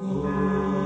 Oh.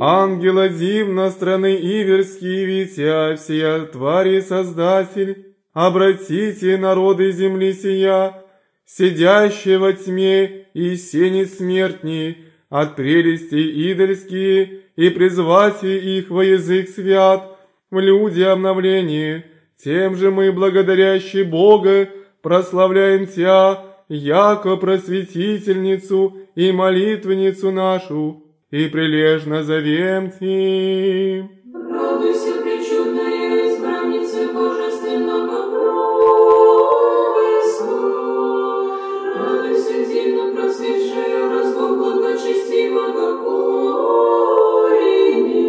Ангела дивно страны Иверские, Витя, всея твари Создатель, обратите народы земли сия, сидящие во тьме и сени смертни, от прелести идольские, и призвати их во язык свят, в люди обновление, тем же мы, благодарящие Бога, прославляем Тя, яко просветительницу и молитвенницу нашу, и прилежно зовем Ти. Радуйся, причудная избранница божественного промысла. Радуйся, дивно просветшая разгул благочестивого корени.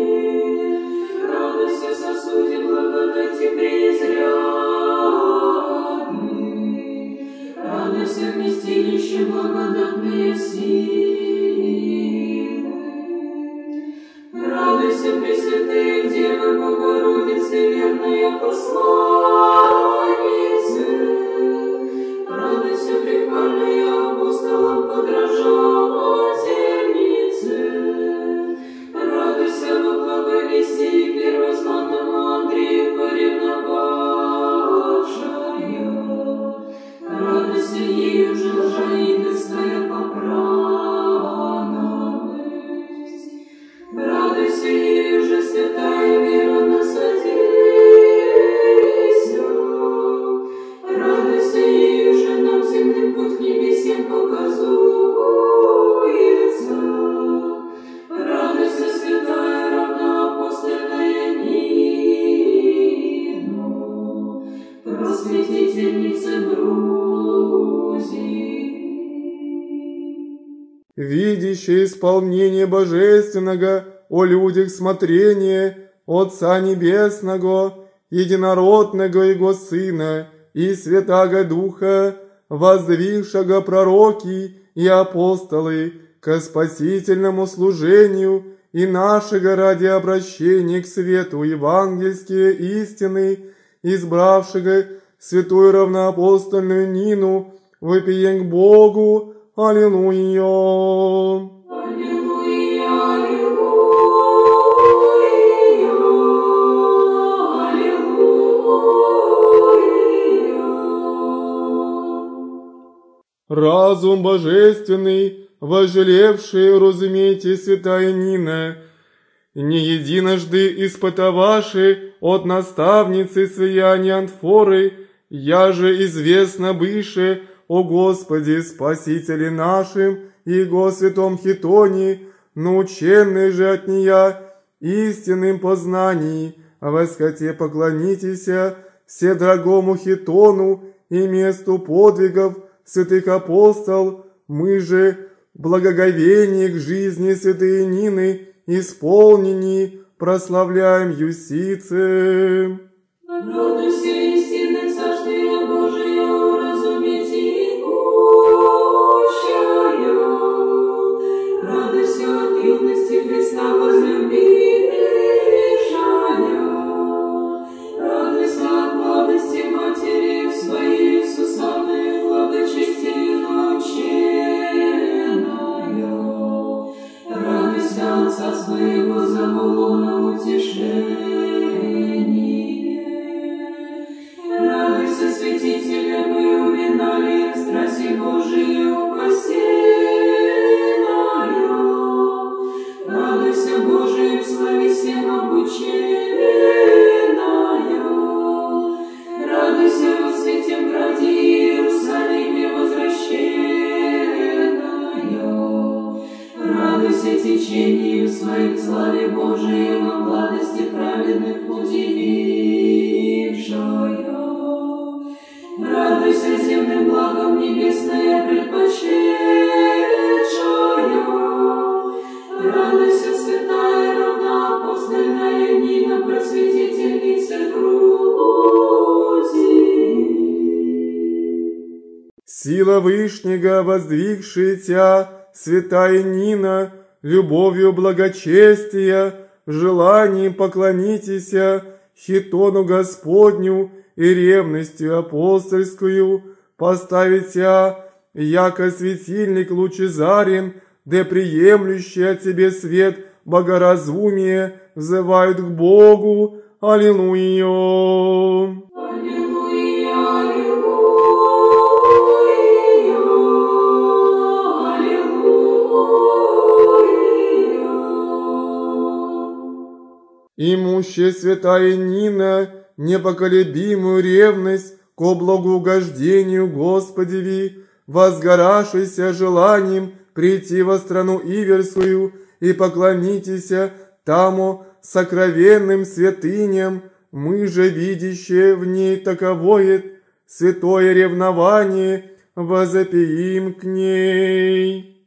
Радуйся, сосуде благодати презрядный. Радуйся, вместилище благодатные силы. Пресвятая Дева верная посланница. Радуйся, прихвальная исполнение божественного о людях смотрение Отца Небесного, Единородного Его Сына и Святаго Духа, воздвигшего пророки и апостолы ко спасительному служению и нашего ради обращения к свету евангельские истины, избравшего святую равноапостольную Нину, вопием к Богу! Аллилуйя, Разум божественный, вожелевший, разумейте, святая Нина, не единожды испытаваши от наставницы своя Антфоры, я же известно быше, о Господе, Спасителе нашим, и го святом Хитоне, наученный же от нея истинным познаний, а восхоте поклонитесь все дорогому Хитону и месту подвигов святых апостол, мы же благоговение к жизни святой Нины исполнени прославляем Юсице. Истинное утешение. Сила Вышнего, воздвигшая тебя, святая Нина, любовью благочестия, желанием поклонитесь хитону Господню и ревностью апостольскую, поставите, яко светильник лучезарен, да приемлющий от тебе свет богоразумие, взывают к Богу. Аллилуйя, Имущая святая Нина, непоколебимую ревность ко благоугождению Господеви, возгоравшийся желанием прийти во страну Иверскую и поклонитесь таму сокровенным святыням, мы же, видящие в ней таковое святое ревнование, возопиим к ней.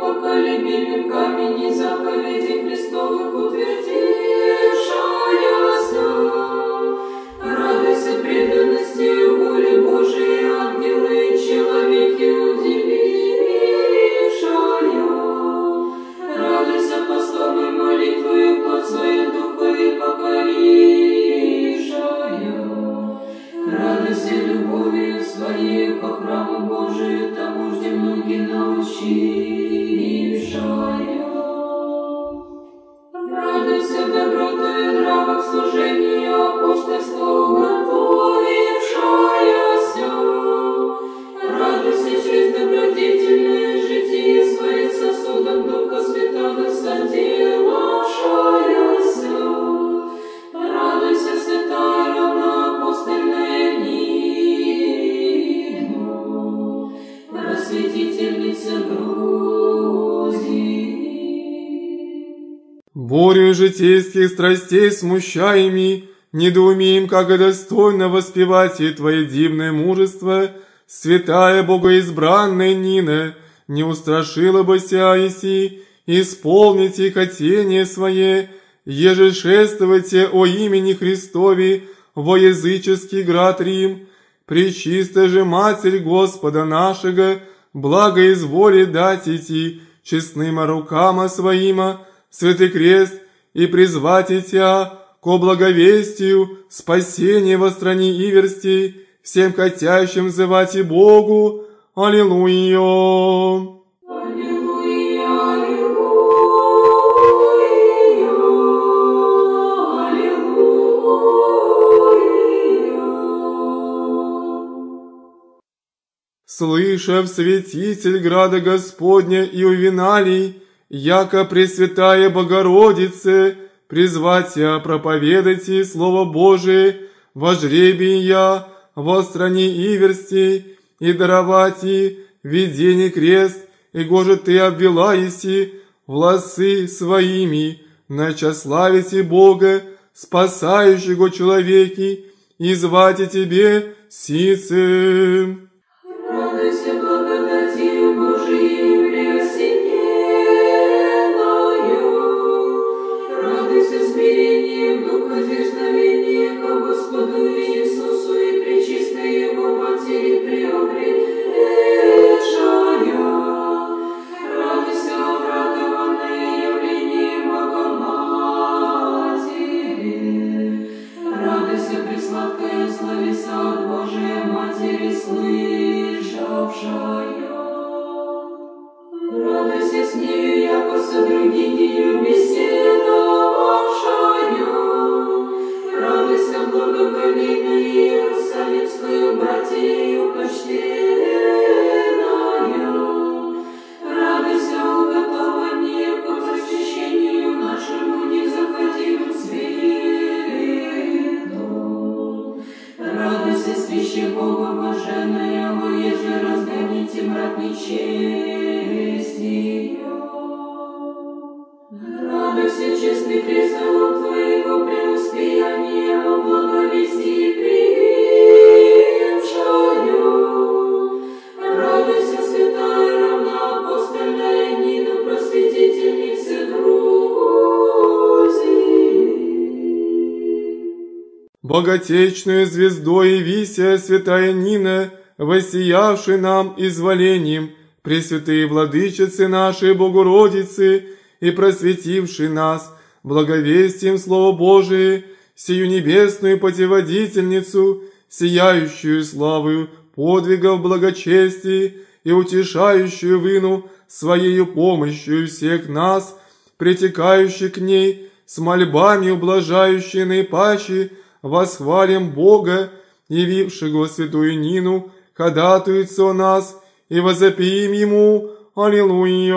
непоколебимым житейских страстей смущаеми, недоумеем, как и достойно воспевать и Твое дивное мужество, святая богоизбранная Нина, не устрашила бы ся, еси, исполните хотение свое, еже шествуйте о имени Христове во языческий град Рим, Пречистая же Матерь Господа нашего, благо изволи дать идти честными рукама своима, святый крест и призвать Тя ко благовестию, спасение во стране Иверстей, всем хотящим взывать и Богу. Аллилуйя. Слышав святитель града Господня и увиналий, яко Пресвятая Богородице, призвать я проповедайте Слово Божие, во жребии я во стране Иверстей, и даровать и видение крест, и гоже ты обвела еси власы своими, нача славите Бога, спасающего человеки, и звать и тебе сицем. Грузии. Богатечную звездой явися, святая Нина, воссиявший нам изволением, Пресвятые владычицы нашей Богородицы и просветивший нас благовестием Слово Божие, сию небесную путеводительницу, сияющую славою подвигов благочестия и утешающую вину своею помощью всех нас, притекающих к ней, с мольбами ублажающие наипаче, восхвалим Бога, явившего святую Нину, ходатуется о нас, и возопием Ему. Аллилуйя,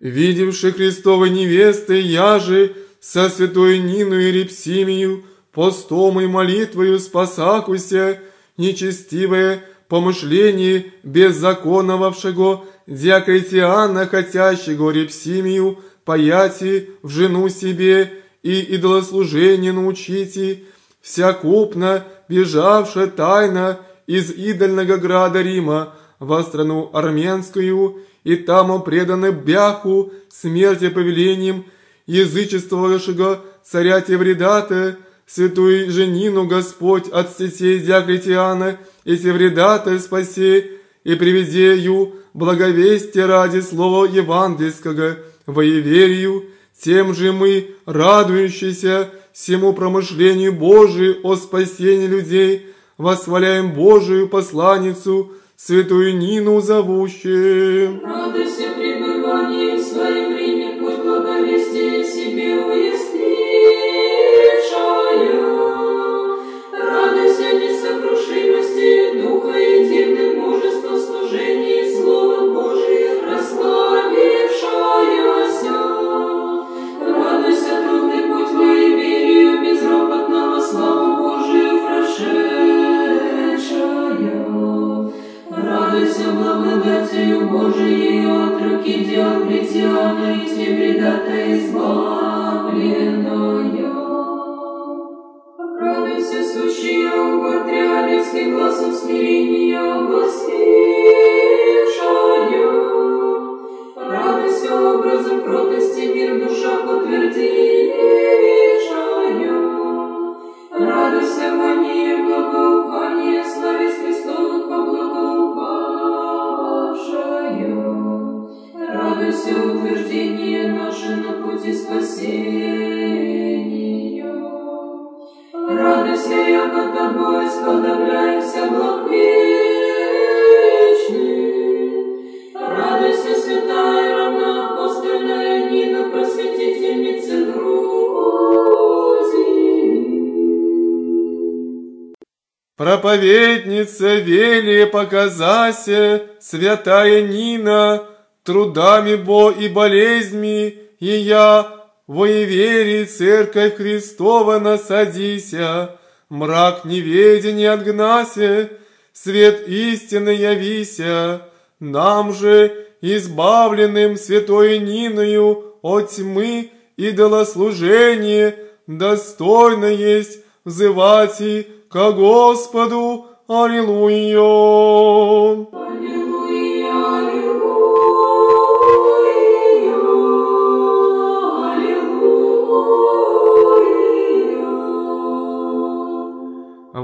Видевши Христовой невесты, я же со святой Нину и Репсимию, постом и молитвою спасакуся, нечестивое помышление беззаконовавшего Диокретиана, хотящего Репсимию, паяти в жену себе и идолослужение научите, всякупно бежавша тайно из идольного града Рима во страну армянскую, и там преданы бяху смерти повелением язычествовавшего царя Тевридата, святую женину Господь от сетей Диоклетиана и Тевридата спаси, и приведи ее благовестие ради слова евангельского воеверию, тем же мы, радующиеся всему промышлению Божию о спасении людей, восхваляем Божию посланницу, святую Нину зовущим. Благодатью Божией от руки Диоклетиана и Тевридата избавленная. Радуйся, сущая угор Триалецкий глазом смирения огласившая. Радуйся образом кротости мир душа подтвердившая. Радуйся вание благоухание Радуйся утверждение наше на пути спасения. Радуйся, яко тобой сподобляемся благ вечный. Радуйся, святая равноапостольная Нина, просветительница. Проповедница Велия показася, святая Нина, трудами бо и болезнями, и я, воеверии Церковь Христова насадися, мрак неведения отгнася, свет истины явися, нам же, избавленным святой Ниною от тьмы идолослужения, достойно есть взывать и ко Господу. Аллилуйя,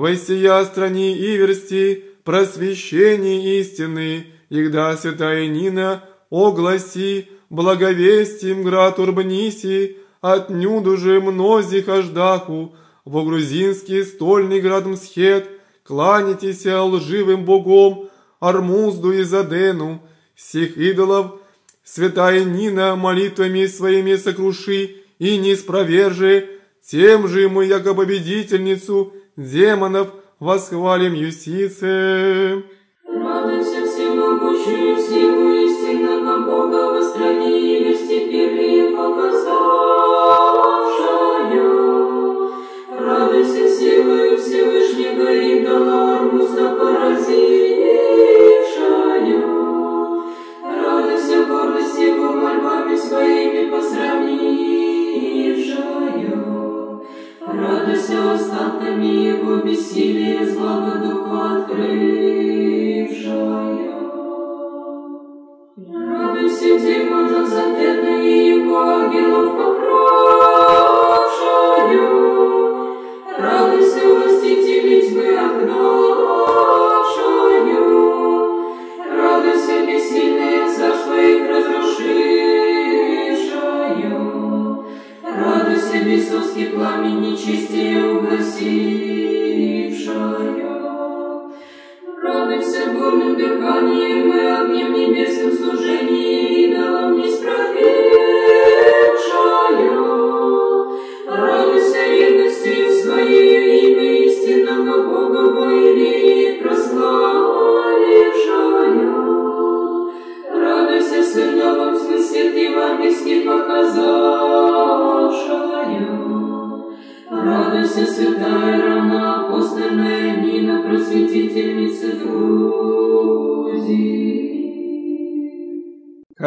Воссия стране Иверсти, просвещение истины, Егда святая Нина, огласи, благовестием град Урбаниси, отнюду же мнози хождаху, во грузинский стольный град Мсхет, кланяйтесь лживым богом, Армузду и Задену, всех идолов, святая Нина молитвами своими сокруши и не спровержи, тем же мы, яко победительницу демонов, восхвалим Юсице. Радуйся, всемогущий силу истинного Бога во стране невесте впервые показавшая. Радуйся силою Всевышнего идола Армуса поразившая. Радуйся гордость его мольбами своими посрамнившая. Радуйся остатками его бессилия, слава духу открывшая. Радуйся демона запятная его ангелов покровшая. Радуйся властители тьмы огнавшая. Радуйся бесовский пламень нечестия угасившая. Радуйся бурным дыханием и огнем небесным служением идолам не спроведшая.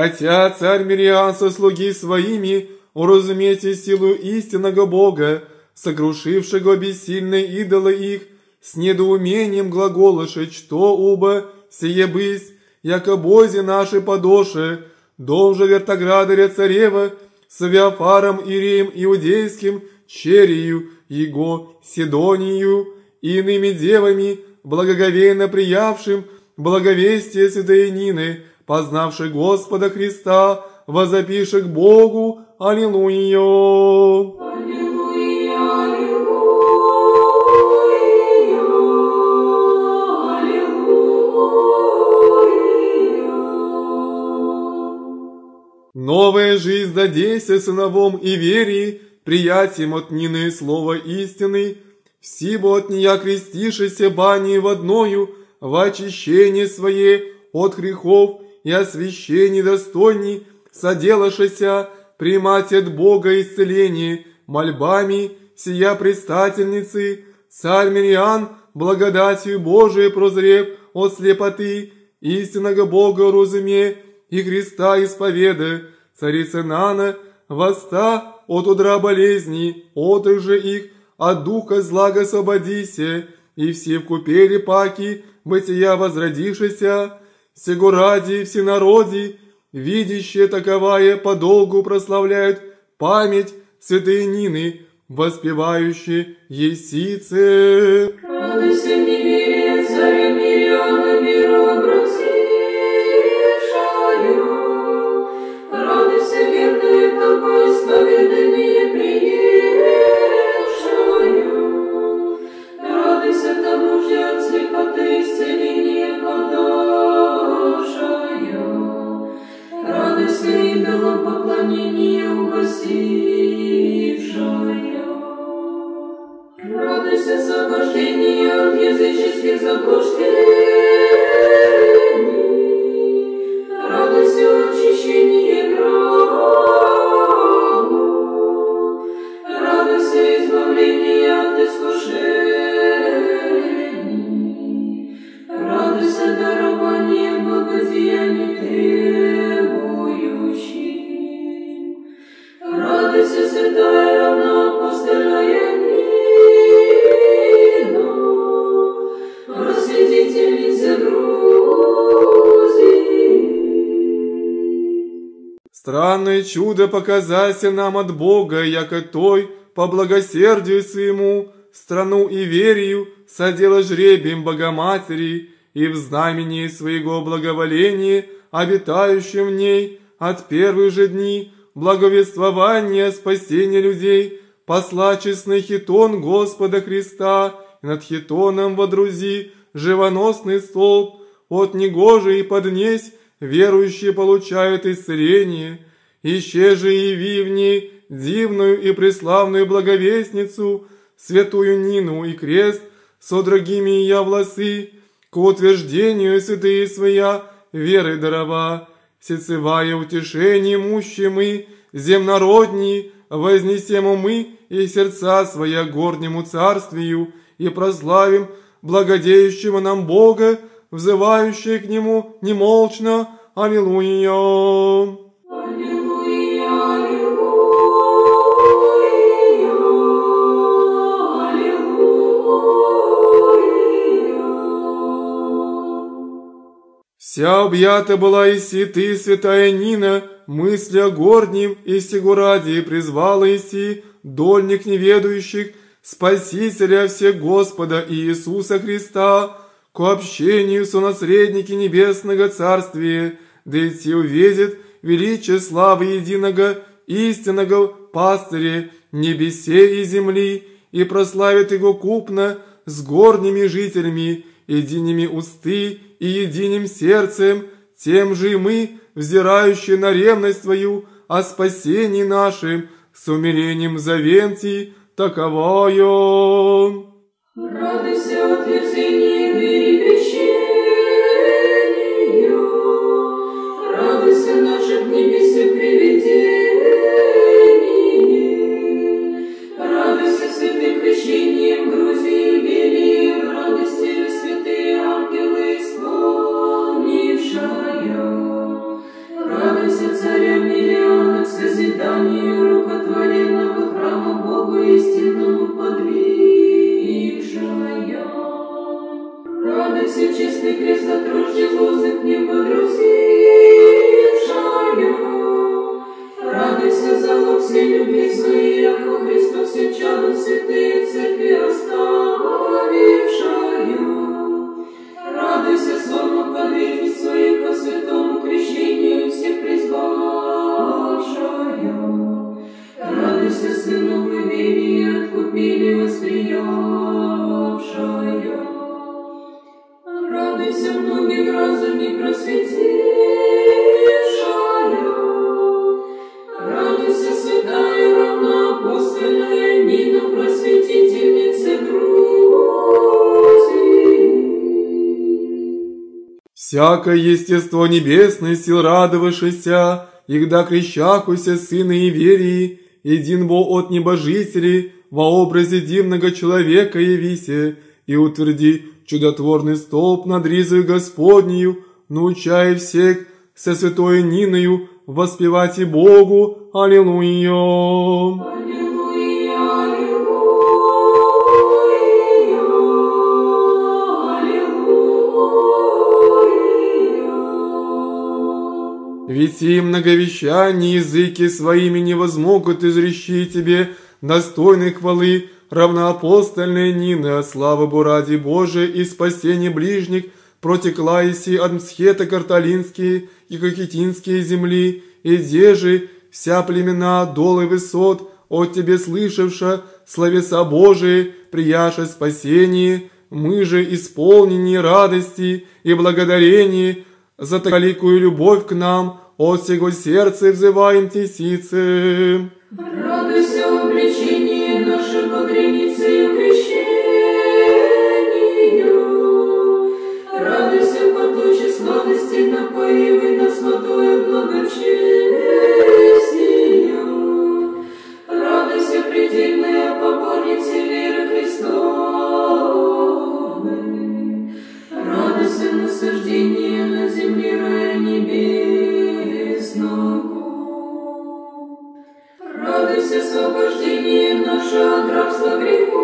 Хотя царь Мириан со слуги своими уразумейте силу истинного Бога, сокрушившего бессильные идолы их, с недоумением глаголоши, что уба сие бысь, яко бози наши подоши, дом же вертоградаря царева, с Авиафаром Иреем Иудейским, Черию, Его, Сидонию, и иными девами, благоговейно приявшим благовестие святой Нины, познавший Господа Христа, возопиши к Богу, Аллилуйя! Аллилуйя, аллилуйя, Новая жизнь дадейся сыновом и вере, приятием от Нины слова истины, всего от нея крестишися бани в одною, в очищении свое от грехов и освящении достойней, соделашися примать от Бога исцеление мольбами сия предстательницы, царь Мириан, благодатью Божией прозрев от слепоты, истинного Бога разуме и Христа исповеда, царица Нана, воста от удра болезни, от их же их, от духа злага освободися, и все в купели паки, бытия возродившися, сего ради всенародий, видящие таковая подолгу прославляют память святой Нины, воспевающие Есице. Радуйся, неверие, царя Мириана, миру обратившаю. Радуйся, верную тобой исповедание приевшую. Радуйся тому же от слепоты исцеление подавшаю. Идолам поклонение угасившая. Радуйся освобождение от языческих заблуждений. Чудо показася нам от Бога, яко той, по благосердию своему, страну и верию содела жребием Богоматери, и в знамени своего благоволения, обитающим в ней от первых же дней благовествования спасения людей, посла честный хитон Господа Христа, и над хитоном водрузи живоносный столб, от негожи и поднесь верующие получают исцеление, ище же яви в ней дивную и преславную благовестницу, святую Нину и крест, со другими ее волосы, к утверждению святые своя, веры дарова, сецевая утешение мущи мы, земнородни, вознесему мы и сердца своя горнему царствию, и прославим благодеющего нам Бога, взывающие к Нему немолчно. Аллилуйя! Вся объята была иси ты, святая Нина, мысли о горнем и сего ради призвала иси, дольник неведущих, Спасителя всех Господа Иисуса Христа, к общению сонаследники Небесного Царствия, да идти увидит величие славы единого истинного пастыря небесе и земли, и прославит его купно с горними жителями, единими усты и единым сердцем, тем же и мы, взирающие на ревность Твою о спасении нашим, с умилением завенти, таковою. Радуйся, отверзение Всякое естество небесное сил радовавшися, Игда крещахуся сына и верии, един во от небожители, во образе дивного человека явисе, и утверди чудотворный столб над ризою Господнею, научая всех со святой Ниною воспевать и Богу. Аллилуйя, Ведь и многовещание языки своими не возмогут изрещи тебе достойной хвалы, равноапостольная Нина, слава Бу ради Божия и спасение ближних, протекла иси от Мсхета Карталинские и Кахетинские земли, и дежи вся племена долы высот, от тебе слышавша, словеса Божии, прияша спасение, мы же исполнени радости и благодарения за великую любовь к нам, от всего сердца взываем тесицы. Радуйся в обличении нашего границею крещению. Радуйся по туче сладости напоивай нас водою благочестию. Радуйся, предельная поборница веры Христовой. осуждение на земле рая небесного. Радуйся освобождение наше от рабства греха,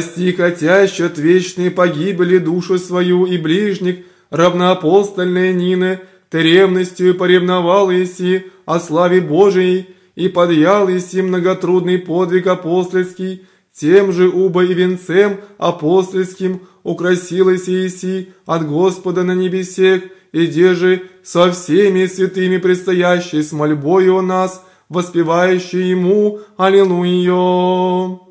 Спасти хотящий от вечной погибели душу свою и ближник, равноапостольная Нина, ты ревностью поревновал Иси о славе Божией, и подъял Иси многотрудный подвиг апостольский, тем же убо и венцем апостольским украсилась Иси от Господа на небесех, и же со всеми святыми предстоящей с мольбою о нас, воспевающий Ему Аллилуйя.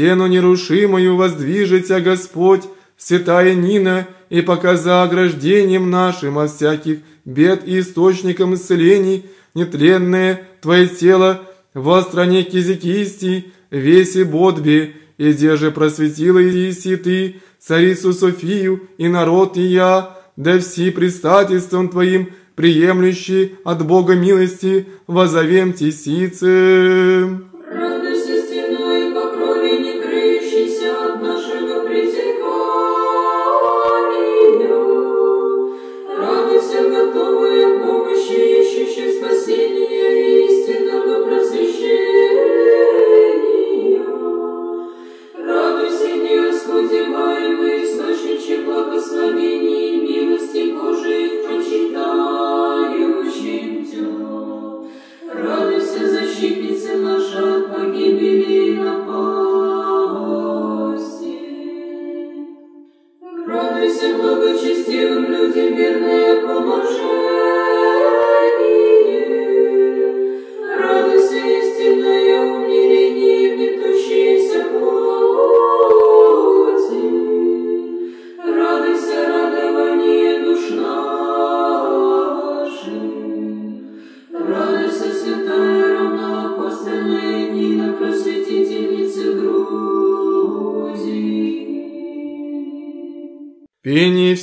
Стену нерушимую воздвижется Господь, святая Нина, и показа ограждением нашим от всяких бед и источником исцелений, нетленное Твое тело во стране Кизикисти, весе Бодби, и где же просветила Иси Ты, царицу Софию и народ и я, да все предстательством Твоим, приемлющие от Бога милости, возовем Тисице.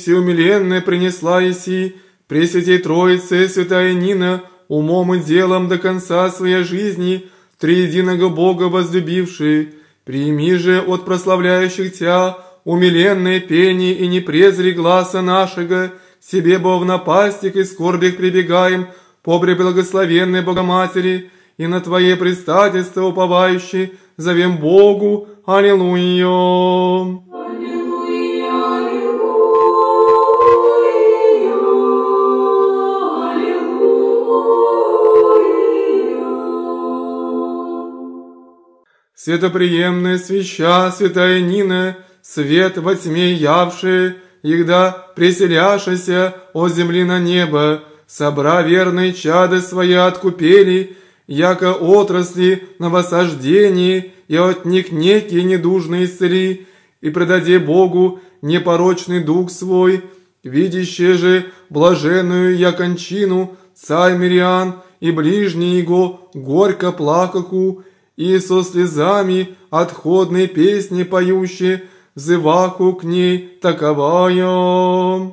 Пение всеумиленное принесла Иси, Пресвятей Троице, Святая Нина, умом и делом до конца своей жизни, триединого Бога возлюбивший, прими же от прославляющих Тя умиленное пение и не презри гласа нашего, себе бо в напастях и скорбях прибегаем, по преблагословенной Богоматери, и на Твое предстательство уповающий, зовем Богу, Аллилуйя. Светоприемная свеща, святая Нина, свет во тьме явший, егда преселяшася о земли на небо, собра верные чады свои откупели, яко отрасли на восаждении, и от них некие недужные исцели, и предаде Богу непорочный дух свой, видящий же блаженную я кончину, царь Мириан и ближний его горько плакаху, и со слезами отходной песни поющие, взываху к ней таковая.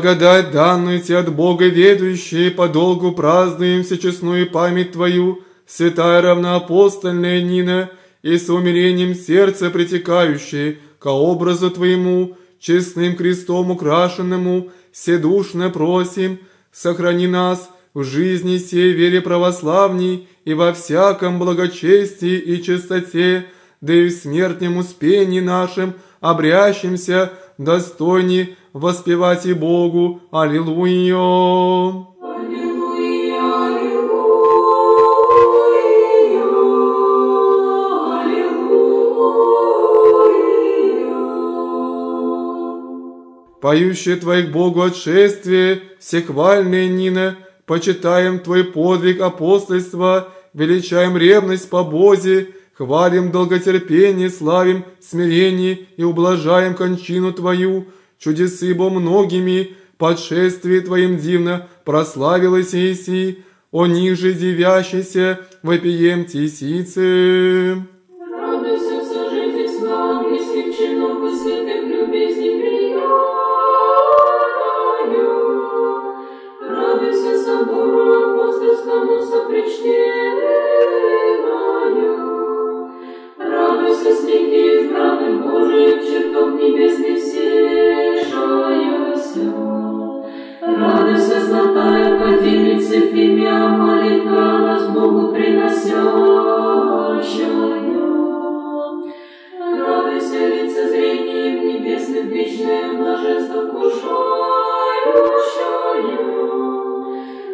Благодать, данную тебе от Бога ведущие, подолгу празднуем всечестную память Твою, святая равноапостольная Нина, и с умилением сердца притекающее ко образу Твоему, честным крестом украшенному, седушно просим, сохрани нас в жизни сей вере православней и во всяком благочестии и чистоте, да и в смертнем успении нашим, обрящимся достойней воспевать и Богу. Аллилуйя! Поющие Твоих Богу отшествие, всехвальные Нина, почитаем Твой подвиг апостольства, величаем ревность по Бозе, хвалим долготерпение, славим смирение и ублажаем кончину Твою, чудесы бо многими, подшествие Твоим дивно прославилось Иси, о них же дивящийся вопием тисицы. Золотая подельница Фимия, молитва нас Богу приносящая. Радуйся, лицезрением небесных вечное блаженство вкушающая.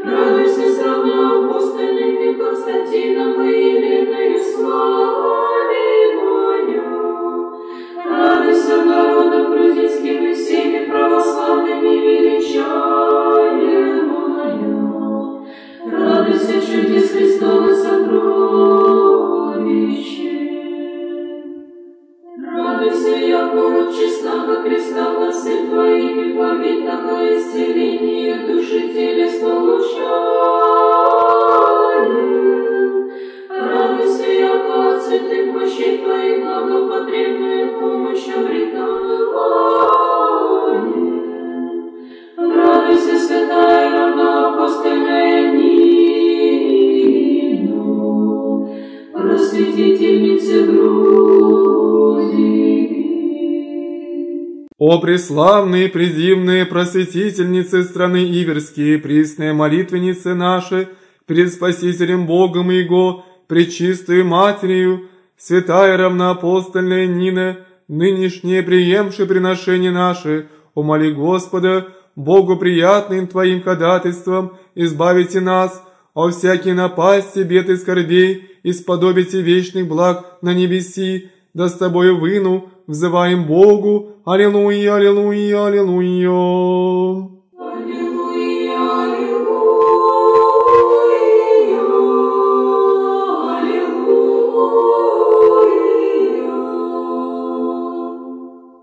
Радуйся с равноапостольными Константином и преславные, предивные просветительницы страны Иверские, пресные молитвенницы наши, пред Спасителем Богом Его, пречистую Матерью, святая равноапостольная Нина, нынешнее приемши приношение наши, умоли Господа, Богу приятным Твоим ходатайством, избавите нас, о всякие напасти, бед и скорбей, и сподобите вечных благ на небеси, да с Тобою выну, взываем Богу, Аллилуйя, Аллилуйя, Аллилуйя.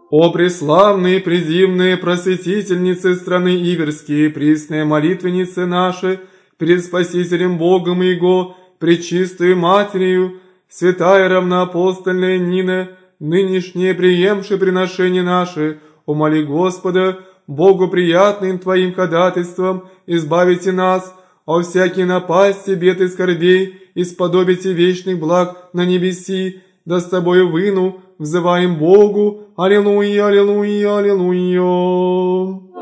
О преславные, предивные просветительницы страны Иверские, пресные молитвенницы наши, пред Спасителем Богом Его, пречистую Матерью, святая равноапостольная Нина, нынешнее приемши приношение наши, умоли Господа, Богу приятным Твоим ходатайством, избавите нас, о всякие напасти, бед и скорбей, и сподобите вечных благ на небеси, да с Тобою выну, взываем Богу, Аллилуйя, Аллилуйя. Аллилуйя,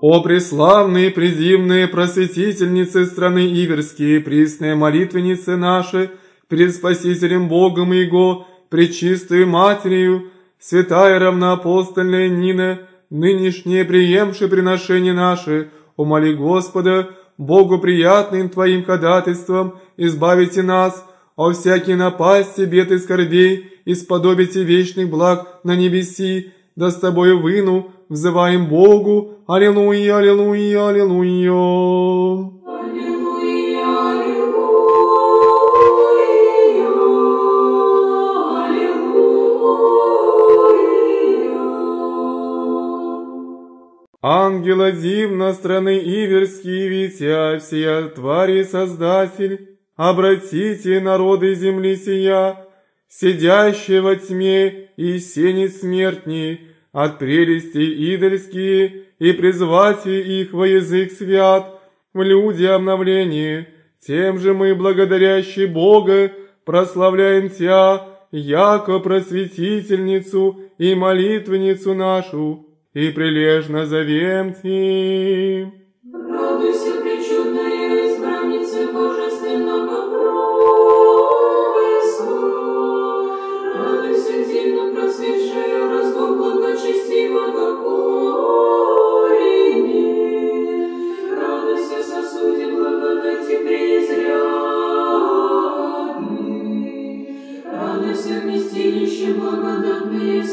О преславные, предивные просветительницы страны Иверские, пресные молитвенницы наши, пред Спасителем Богом Его, пречистую Матерью, святая равноапостольная Нина, нынешнее приемши приношение наши, умоли Господа, Богу приятным Твоим ходатайством, избавите нас, о всякие напасти, бед и скорбей, и сподобите вечных благ на небеси, да с Тобою выну, взываем Богу, Аллилуйя, Аллилуйя, Аллилуйя. Ангела дивно страны Иверские, Витя, всея твари Создатель, обратите народы земли сия, сидящие во тьме и сенет смертни, от прелести идольские, и призвати их во язык свят, в люди обновление, тем же мы, благодарящие Бога, прославляем Тя, яко просветительницу и молитвенницу нашу, и прилежно зовем Ти. Вместилище благодатные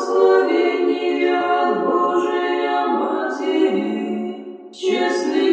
благословения от Божия Матери, честный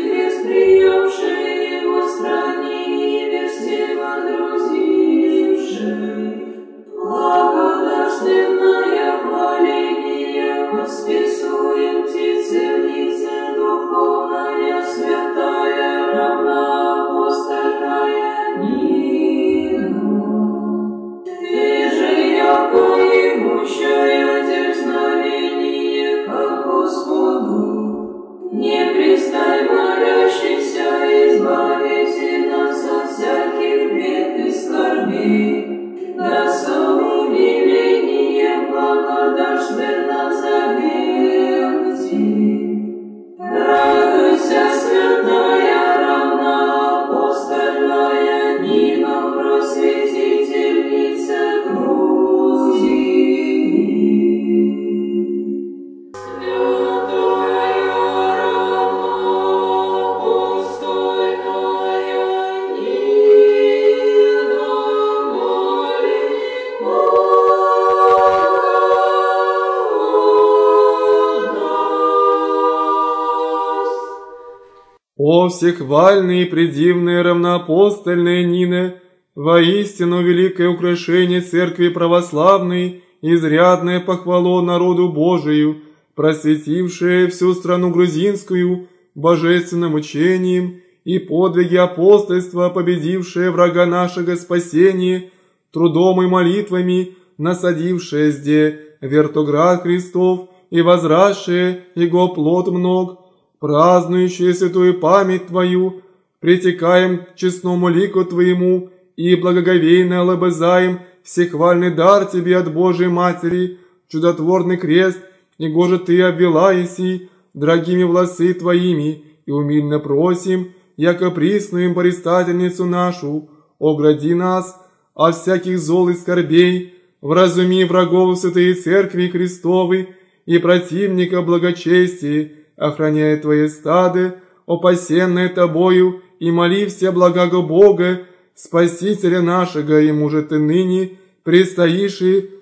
О всехвальные и предивные равноапостольные Нины, воистину великое украшение Церкви Православной, изрядное похвало народу Божию, просветившее всю страну грузинскую божественным учением и подвиги апостольства, победившее врага нашего спасения, трудом и молитвами, насадившее зде вертоград Христов и возрасшее его плод мног, празднующие святую память Твою, притекаем к честному лику Твоему и благоговейно лобызаем всехвальный дар Тебе от Божией Матери, чудотворный крест, и гоже Ты обвела еси дорогими волосы Твоими, и умильно просим, яко присную им пористательницу нашу, огради нас от всяких зол и скорбей, вразуми врагов святые церкви Христовой и противника благочестия, охраняя Твои стады, опасенные Тобою, и моли все благого Бога, Спасителя нашего, и мужа Ты ныне, предстоишь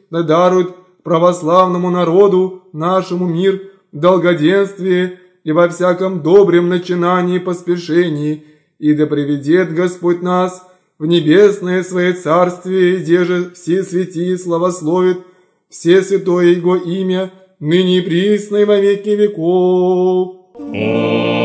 да дарует православному народу нашему мир, долгоденствие и во всяком добром начинании и поспешении, и да приведет Господь нас в небесное свое царствие, где же все святые славословят, все святое Его имя, ныне и присно и во веки веков. Amen.